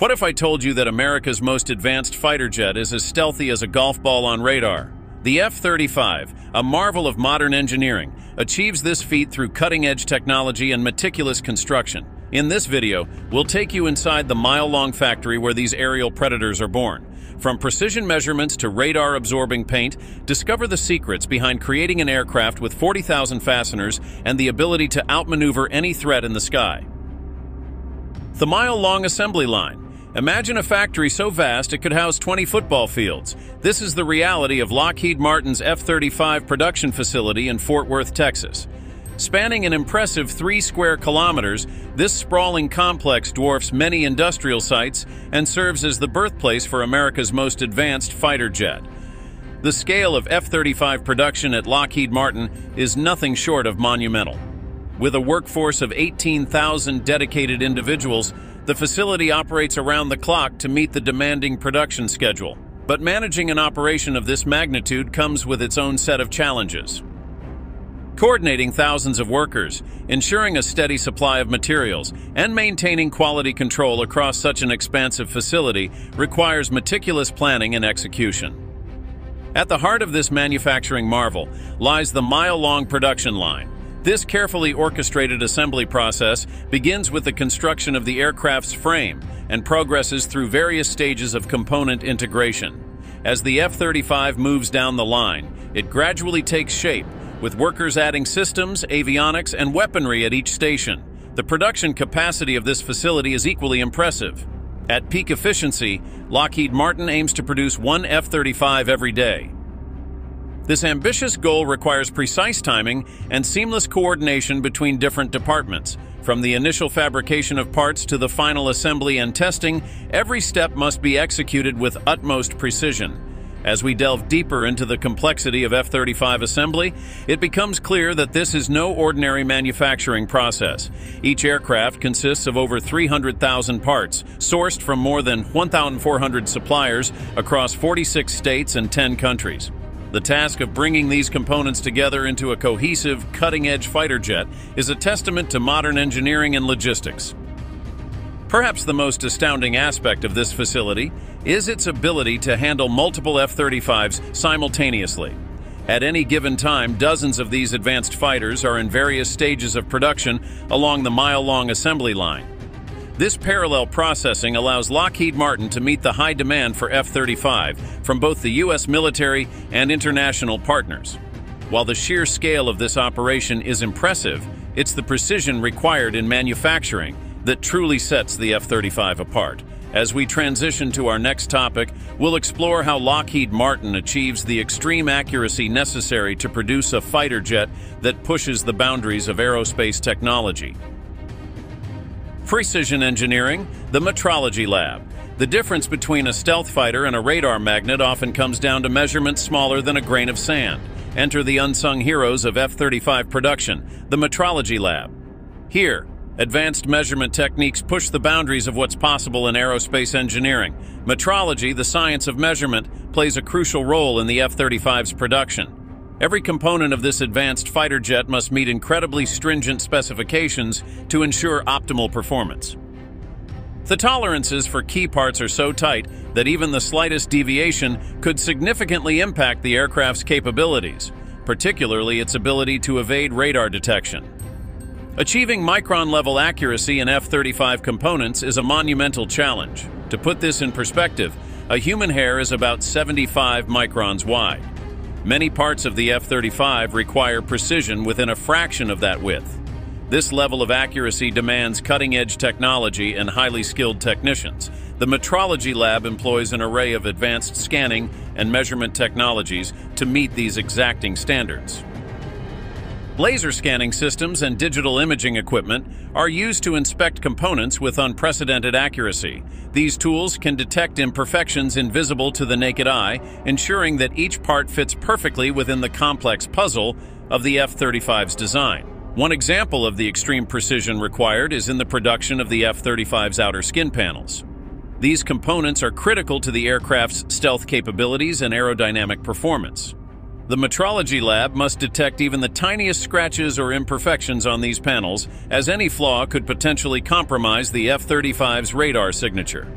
What if I told you that America's most advanced fighter jet is as stealthy as a golf ball on radar? The F-35, a marvel of modern engineering, achieves this feat through cutting-edge technology and meticulous construction. In this video, we'll take you inside the mile-long factory where these aerial predators are born. From precision measurements to radar-absorbing paint, discover the secrets behind creating an aircraft with 40,000 fasteners and the ability to outmaneuver any threat in the sky. The mile-long assembly line. Imagine a factory so vast it could house 20 football fields. This is the reality of Lockheed Martin's F-35 production facility in Fort Worth, Texas. Spanning an impressive three square kilometers, this sprawling complex dwarfs many industrial sites and serves as the birthplace for America's most advanced fighter jet. The scale of F-35 production at Lockheed Martin is nothing short of monumental. With a workforce of 18,000 dedicated individuals, the facility operates around the clock to meet the demanding production schedule. But managing an operation of this magnitude comes with its own set of challenges. Coordinating thousands of workers, ensuring a steady supply of materials, and maintaining quality control across such an expansive facility requires meticulous planning and execution. At the heart of this manufacturing marvel lies the mile-long production line, this carefully orchestrated assembly process begins with the construction of the aircraft's frame and progresses through various stages of component integration. As the F-35 moves down the line, it gradually takes shape, with workers adding systems, avionics, and weaponry at each station. The production capacity of this facility is equally impressive. At peak efficiency, Lockheed Martin aims to produce one F-35 every day. This ambitious goal requires precise timing and seamless coordination between different departments. From the initial fabrication of parts to the final assembly and testing, every step must be executed with utmost precision. As we delve deeper into the complexity of F-35 assembly, it becomes clear that this is no ordinary manufacturing process. Each aircraft consists of over 300,000 parts, sourced from more than 1,400 suppliers across 46 states and 10 countries. The task of bringing these components together into a cohesive, cutting-edge fighter jet is a testament to modern engineering and logistics. Perhaps the most astounding aspect of this facility is its ability to handle multiple F-35s simultaneously. At any given time, dozens of these advanced fighters are in various stages of production along the mile-long assembly line. This parallel processing allows Lockheed Martin to meet the high demand for F-35 from both the U.S. military and international partners. While the sheer scale of this operation is impressive, it's the precision required in manufacturing that truly sets the F-35 apart. As we transition to our next topic, we'll explore how Lockheed Martin achieves the extreme accuracy necessary to produce a fighter jet that pushes the boundaries of aerospace technology. Precision Engineering, the Metrology Lab. The difference between a stealth fighter and a radar magnet often comes down to measurements smaller than a grain of sand. Enter the unsung heroes of F-35 production, the Metrology Lab. Here, advanced measurement techniques push the boundaries of what's possible in aerospace engineering. Metrology, the science of measurement, plays a crucial role in the F-35's production. Every component of this advanced fighter jet must meet incredibly stringent specifications to ensure optimal performance. The tolerances for key parts are so tight that even the slightest deviation could significantly impact the aircraft's capabilities, particularly its ability to evade radar detection. Achieving micron-level accuracy in F-35 components is a monumental challenge. To put this in perspective, a human hair is about 75 microns wide. Many parts of the F-35 require precision within a fraction of that width. This level of accuracy demands cutting-edge technology and highly skilled technicians. The Metrology Lab employs an array of advanced scanning and measurement technologies to meet these exacting standards. Laser scanning systems and digital imaging equipment are used to inspect components with unprecedented accuracy. These tools can detect imperfections invisible to the naked eye, ensuring that each part fits perfectly within the complex puzzle of the F-35's design. One example of the extreme precision required is in the production of the F-35's outer skin panels. These components are critical to the aircraft's stealth capabilities and aerodynamic performance. The metrology lab must detect even the tiniest scratches or imperfections on these panels, as any flaw could potentially compromise the F-35's radar signature.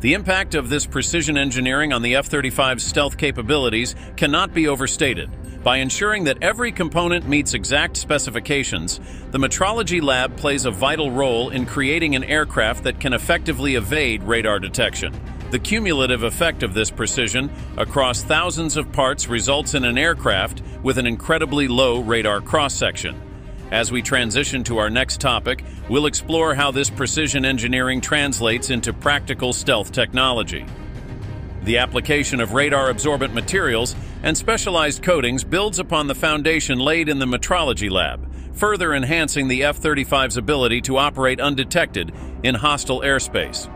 The impact of this precision engineering on the F-35's stealth capabilities cannot be overstated. By ensuring that every component meets exact specifications, the metrology lab plays a vital role in creating an aircraft that can effectively evade radar detection. The cumulative effect of this precision across thousands of parts results in an aircraft with an incredibly low radar cross-section. As we transition to our next topic, we'll explore how this precision engineering translates into practical stealth technology. The application of radar-absorbent materials and specialized coatings builds upon the foundation laid in the metrology lab, further enhancing the F-35's ability to operate undetected in hostile airspace.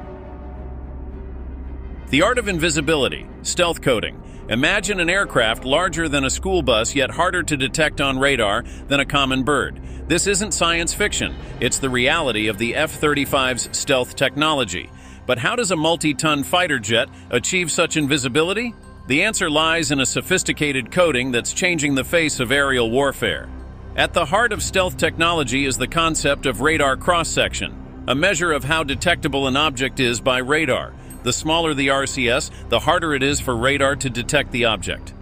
The art of invisibility, stealth coating. Imagine an aircraft larger than a school bus yet harder to detect on radar than a common bird. This isn't science fiction, it's the reality of the F-35's stealth technology. But how does a multi-ton fighter jet achieve such invisibility? The answer lies in a sophisticated coating that's changing the face of aerial warfare. At the heart of stealth technology is the concept of radar cross-section, a measure of how detectable an object is by radar. The smaller the RCS, the harder it is for radar to detect the object.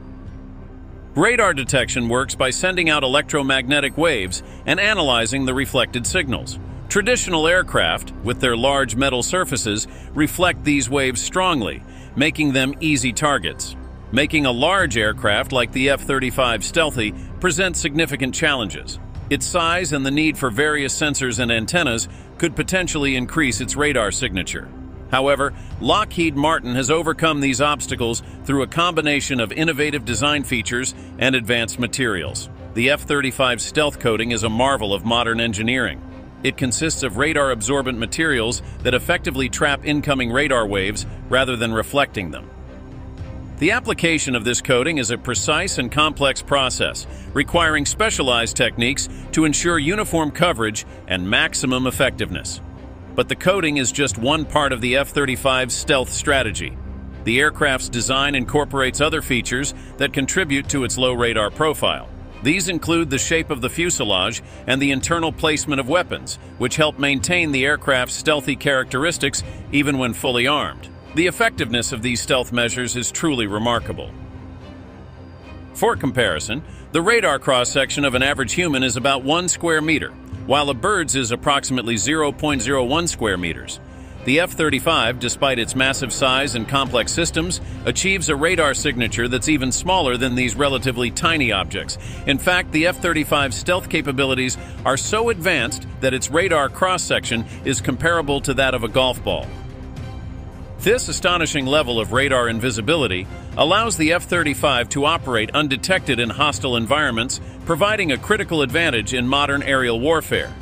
Radar detection works by sending out electromagnetic waves and analyzing the reflected signals. Traditional aircraft, with their large metal surfaces, reflect these waves strongly, making them easy targets. Making a large aircraft like the F-35 Stealthy presents significant challenges. Its size and the need for various sensors and antennas could potentially increase its radar signature. However, Lockheed Martin has overcome these obstacles through a combination of innovative design features and advanced materials. The F-35 stealth coating is a marvel of modern engineering. It consists of radar-absorbent materials that effectively trap incoming radar waves rather than reflecting them. The application of this coating is a precise and complex process, requiring specialized techniques to ensure uniform coverage and maximum effectiveness. But the coating is just one part of the F-35's stealth strategy. The aircraft's design incorporates other features that contribute to its low radar profile. These include the shape of the fuselage and the internal placement of weapons, which help maintain the aircraft's stealthy characteristics even when fully armed. The effectiveness of these stealth measures is truly remarkable. For comparison, the radar cross-section of an average human is about one square meter, while a bird's is approximately 0.01 square meters. The F-35, despite its massive size and complex systems, achieves a radar signature that's even smaller than these relatively tiny objects. In fact, the F-35's stealth capabilities are so advanced that its radar cross-section is comparable to that of a golf ball. This astonishing level of radar invisibility allows the F-35 to operate undetected in hostile environments, providing a critical advantage in modern aerial warfare.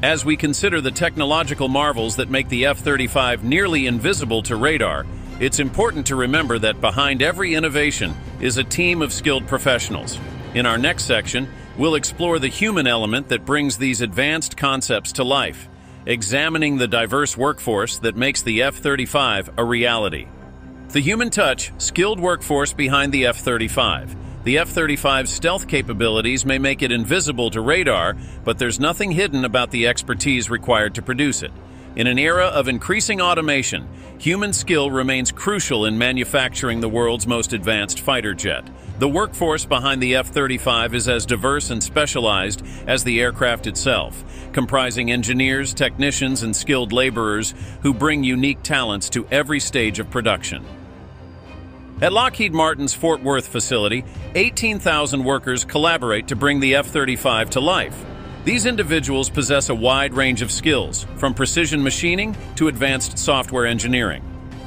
As we consider the technological marvels that make the F-35 nearly invisible to radar, it's important to remember that behind every innovation is a team of skilled professionals. In our next section, we'll explore the human element that brings these advanced concepts to life, examining the diverse workforce that makes the F-35 a reality. The human touch, skilled workforce behind the F-35. The F-35's stealth capabilities may make it invisible to radar, but there's nothing hidden about the expertise required to produce it. In an era of increasing automation, human skill remains crucial in manufacturing the world's most advanced fighter jet. The workforce behind the F-35 is as diverse and specialized as the aircraft itself, comprising engineers, technicians, and skilled laborers who bring unique talents to every stage of production. At Lockheed Martin's Fort Worth facility, 18,000 workers collaborate to bring the F-35 to life. These individuals possess a wide range of skills, from precision machining to advanced software engineering.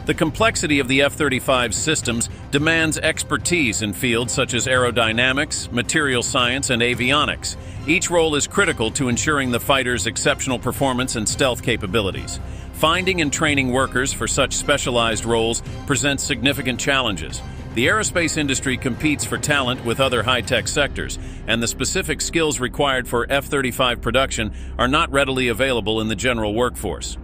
The complexity of the F-35's systems demands expertise in fields such as aerodynamics, material science, and avionics. Each role is critical to ensuring the fighter's exceptional performance and stealth capabilities. Finding and training workers for such specialized roles presents significant challenges. The aerospace industry competes for talent with other high-tech sectors, and the specific skills required for F-35 production are not readily available in the general workforce.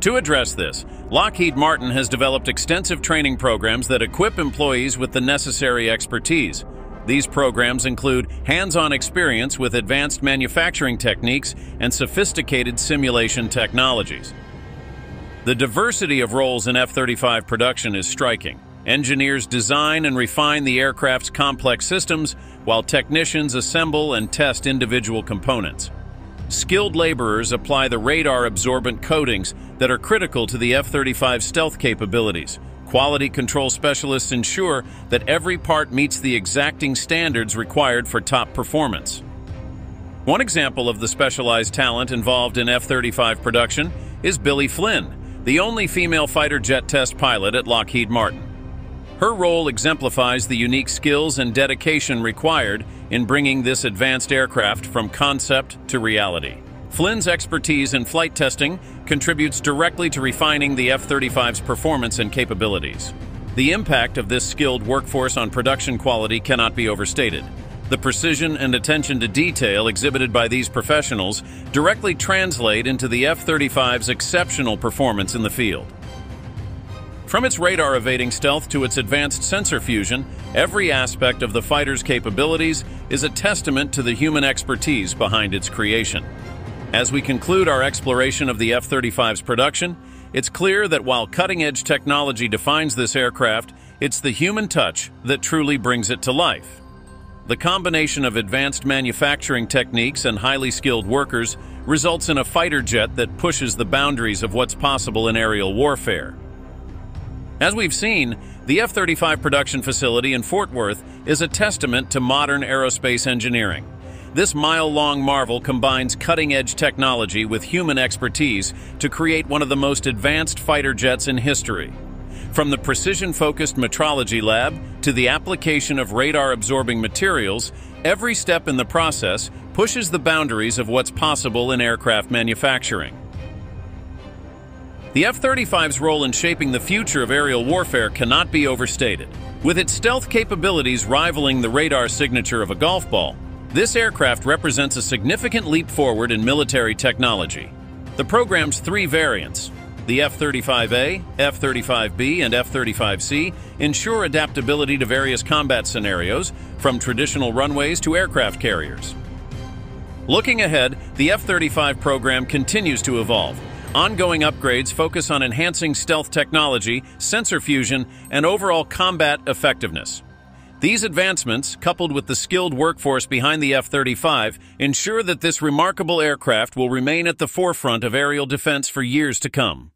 To address this, Lockheed Martin has developed extensive training programs that equip employees with the necessary expertise. These programs include hands-on experience with advanced manufacturing techniques and sophisticated simulation technologies. The diversity of roles in F-35 production is striking. Engineers design and refine the aircraft's complex systems, while technicians assemble and test individual components. Skilled laborers apply the radar-absorbent coatings that are critical to the F-35's stealth capabilities. Quality control specialists ensure that every part meets the exacting standards required for top performance. One example of the specialized talent involved in F-35 production is Billy Flynn, the only female fighter jet test pilot at Lockheed Martin. Her role exemplifies the unique skills and dedication required in bringing this advanced aircraft from concept to reality. Flynn's expertise in flight testing contributes directly to refining the F-35's performance and capabilities. The impact of this skilled workforce on production quality cannot be overstated. The precision and attention to detail exhibited by these professionals directly translate into the F-35's exceptional performance in the field. From its radar-evading stealth to its advanced sensor fusion, every aspect of the fighter's capabilities is a testament to the human expertise behind its creation. As we conclude our exploration of the F-35's production, it's clear that while cutting-edge technology defines this aircraft, it's the human touch that truly brings it to life. The combination of advanced manufacturing techniques and highly skilled workers results in a fighter jet that pushes the boundaries of what's possible in aerial warfare. As we've seen, the F-35 production facility in Fort Worth is a testament to modern aerospace engineering. This mile-long marvel combines cutting-edge technology with human expertise to create one of the most advanced fighter jets in history. From the precision-focused metrology lab to the application of radar-absorbing materials, every step in the process pushes the boundaries of what's possible in aircraft manufacturing. The F-35's role in shaping the future of aerial warfare cannot be overstated. With its stealth capabilities rivaling the radar signature of a golf ball, this aircraft represents a significant leap forward in military technology. The program's three variants, the F-35A, F-35B, and F-35C, ensure adaptability to various combat scenarios, from traditional runways to aircraft carriers. Looking ahead, the F-35 program continues to evolve, Ongoing upgrades focus on enhancing stealth technology, sensor fusion, and overall combat effectiveness. These advancements, coupled with the skilled workforce behind the F-35, ensure that this remarkable aircraft will remain at the forefront of aerial defense for years to come.